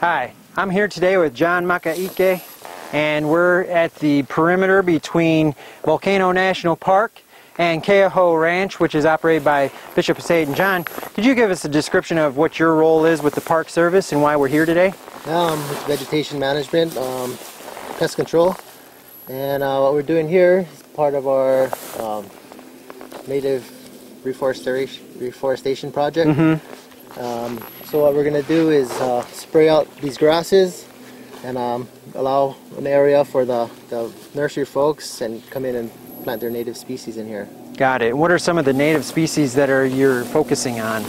Hi, I'm here today with John Makaike, and we're at the perimeter between Volcano National Park and Keauhou Ranch, which is operated by Bishop St. John. Could you give us a description of what your role is with the Park Service and why we're here today? Um, it's vegetation management, um, pest control, and uh, what we're doing here is part of our um, native reforestation, reforestation project. Mm-hmm. Um, so what we're going to do is uh, spray out these grasses and um, allow an area for the, the nursery folks and come in and plant their native species in here. Got it. What are some of the native species that are you're focusing on?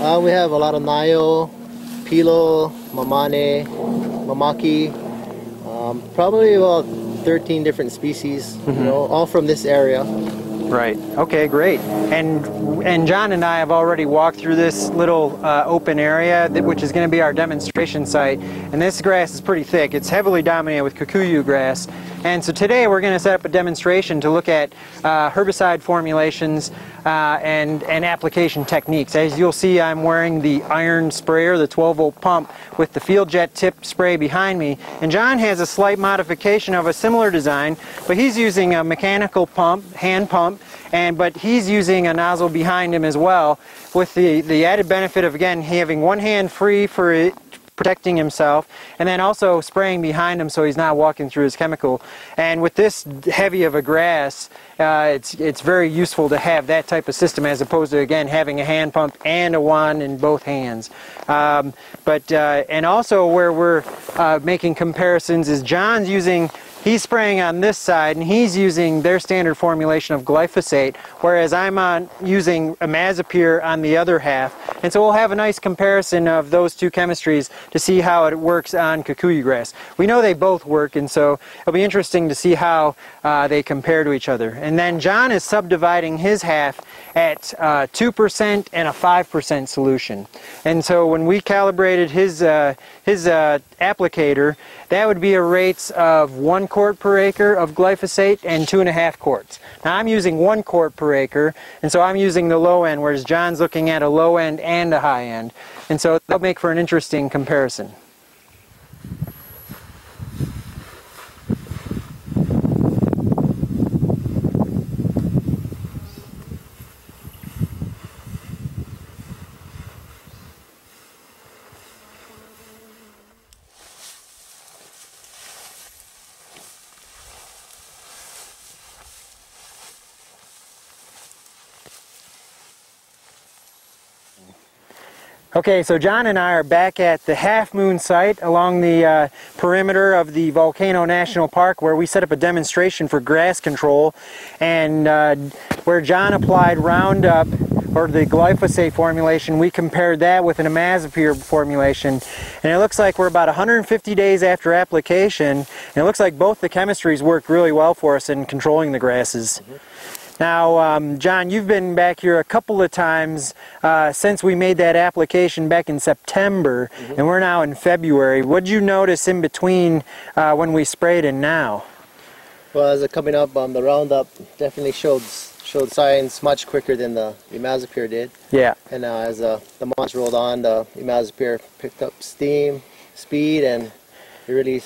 Uh, we have a lot of Naio, Pilo, Mamane, Mamaki, um, probably about 13 different species, you know, all from this area. Right. Okay, great. And and John and I have already walked through this little uh, open area, that, which is going to be our demonstration site. And this grass is pretty thick. It's heavily dominated with kikuyu grass. And so today we're going to set up a demonstration to look at uh, herbicide formulations uh, and and application techniques. As you'll see, I'm wearing the iron sprayer, the 12 volt pump, with the field jet tip spray behind me. And John has a slight modification of a similar design, but he's using a mechanical pump, hand pump, and but he's using a nozzle behind him as well, with the the added benefit of again having one hand free for it protecting himself and then also spraying behind him so he's not walking through his chemical. And with this heavy of a grass uh, it's it's very useful to have that type of system as opposed to again having a hand pump and a wand in both hands. Um, but uh, and also where we're uh, making comparisons is John's using He's spraying on this side and he's using their standard formulation of glyphosate, whereas I'm on using imazapyr on the other half. And so we'll have a nice comparison of those two chemistries to see how it works on kikuyu grass. We know they both work, and so it'll be interesting to see how uh, they compare to each other. And then John is subdividing his half at uh, 2% and a 5% solution. And so when we calibrated his, uh, his uh, applicator, that would be a rates of one quart per acre of glyphosate and two and a half quarts. Now I'm using one quart per acre, and so I'm using the low end, whereas John's looking at a low end and a high end. And so that'll make for an interesting comparison. Okay, so John and I are back at the Half Moon site along the uh, perimeter of the Volcano National Park where we set up a demonstration for grass control and uh, where John applied Roundup or the glyphosate formulation, we compared that with an imazapyr formulation and it looks like we're about 150 days after application and it looks like both the chemistries worked really well for us in controlling the grasses. Mm -hmm. Now, um, John, you've been back here a couple of times uh, since we made that application back in September, mm -hmm. and we're now in February. What did you notice in between uh, when we sprayed and now? Well, as it coming up, um, the Roundup definitely showed showed signs much quicker than the imazapyr did. Yeah. And uh, as uh, the months rolled on, the imazapyr picked up steam, speed, and it really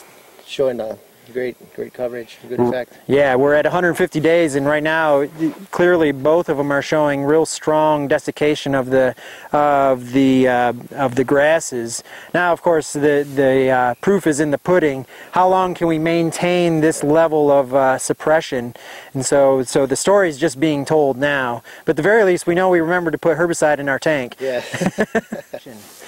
showing the great, great coverage, good effect. Yeah, we're at 150 days, and right now, clearly, both of them are showing real strong desiccation of the of the uh, of the grasses. Now, of course, the the uh, proof is in the pudding. How long can we maintain this level of uh, suppression? And so, so the story is just being told now. But at the very least, we know we remember to put herbicide in our tank. Yeah.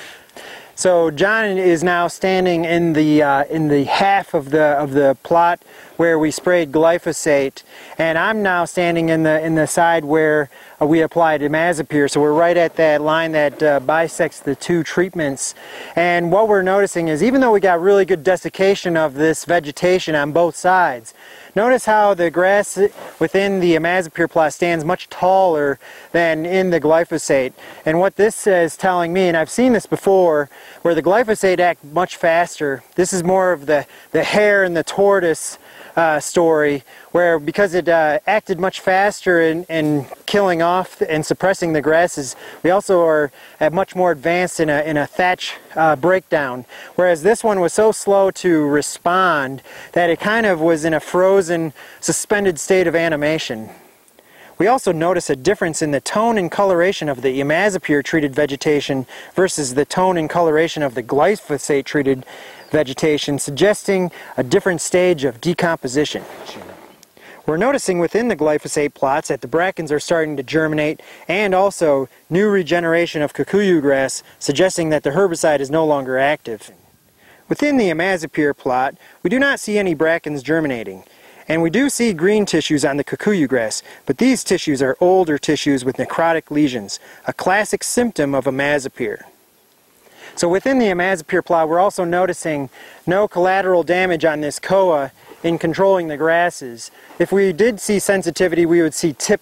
So John is now standing in the uh, in the half of the of the plot where we sprayed glyphosate, and I'm now standing in the in the side where uh, we applied imazapyr. So we're right at that line that uh, bisects the two treatments. And what we're noticing is even though we got really good desiccation of this vegetation on both sides, notice how the grass within the imazapyr plot stands much taller than in the glyphosate. And what this is telling me, and I've seen this before, where the glyphosate act much faster. This is more of the, the hare and the tortoise uh, story, where because it uh, acted much faster in, and killing off and suppressing the grasses, we also are at much more advanced in a, in a thatch uh, breakdown. Whereas this one was so slow to respond that it kind of was in a frozen, suspended state of animation. We also notice a difference in the tone and coloration of the imazapyr treated vegetation versus the tone and coloration of the glyphosate treated vegetation, suggesting a different stage of decomposition. We're noticing within the glyphosate plots that the brackens are starting to germinate and also new regeneration of kikuyu grass, suggesting that the herbicide is no longer active. Within the imazapyr plot, we do not see any brackens germinating. And we do see green tissues on the kikuyu grass, but these tissues are older tissues with necrotic lesions, a classic symptom of imazapyr. So within the imazapyr plot, we're also noticing no collateral damage on this koa in controlling the grasses. If we did see sensitivity, we would see tip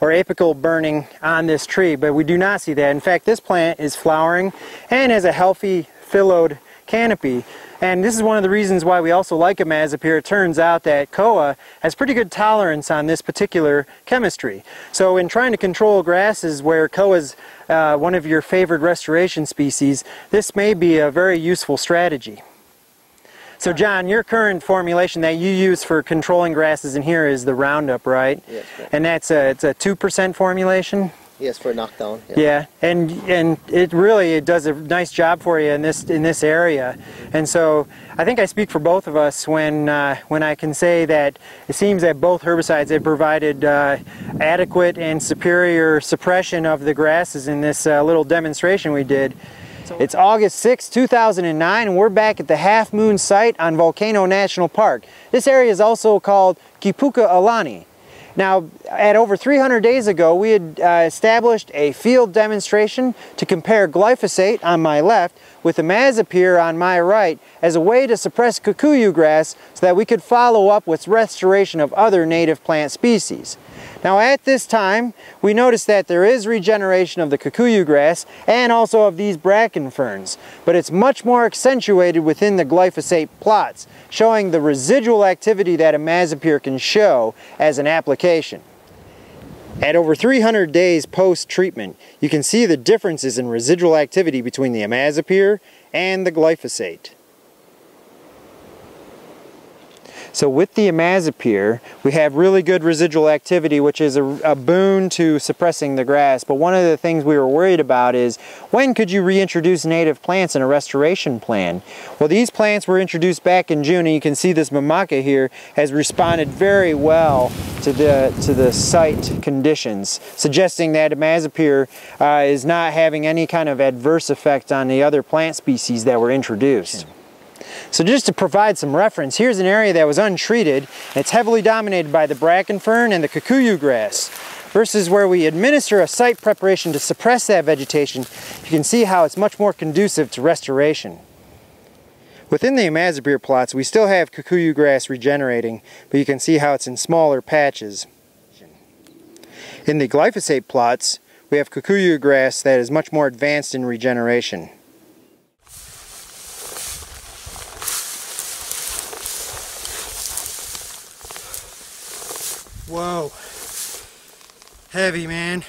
or apical burning on this tree, but we do not see that. In fact, this plant is flowering and has a healthy phyllodes canopy. And this is one of the reasons why we also like imazapyr. It turns out that koa has pretty good tolerance on this particular chemistry. So in trying to control grasses where koa is uh, one of your favored restoration species, this may be a very useful strategy. So John, your current formulation that you use for controlling grasses in here is the Roundup, right? Yes. Right. And that's a, it's a 2% formulation? Yes, for a knockdown. Yeah. yeah, and and it really it does a nice job for you in this in this area, and so I think I speak for both of us when uh, when I can say that it seems that both herbicides have provided uh, adequate and superior suppression of the grasses in this uh, little demonstration we did. It's August 6, 2009, and we're back at the Half Moon site on Volcano National Park. This area is also called Kipuka Alani. Now, at over 300 days ago, we had uh, established a field demonstration to compare glyphosate on my left with imazapyr on my right as a way to suppress kikuyu grass so that we could follow up with restoration of other native plant species. Now at this time, we notice that there is regeneration of the kikuyu grass and also of these bracken ferns, but it's much more accentuated within the glyphosate plots, showing the residual activity that imazapyr can show as an application. At over 300 days post-treatment, you can see the differences in residual activity between the imazapyr and the glyphosate. So with the imazapyr, we have really good residual activity, which is a, a, boon to suppressing the grass. But one of the things we were worried about is when could you reintroduce native plants in a restoration plan? Well, these plants were introduced back in June, and you can see this mamaki here has responded very well to the to the site conditions, suggesting that imazapyr uh, is not having any kind of adverse effect on the other plant species that were introduced. So just to provide some reference, here's an area that was untreated. It's heavily dominated by the bracken fern and the kikuyu grass versus where we administer a site preparation to suppress that vegetation, you can see how it's much more conducive to restoration. Within the imazapyr plots, we still have kikuyu grass regenerating, but you can see how it's in smaller patches. In the glyphosate plots, we have kikuyu grass that is much more advanced in regeneration. Whoa. Heavy, man.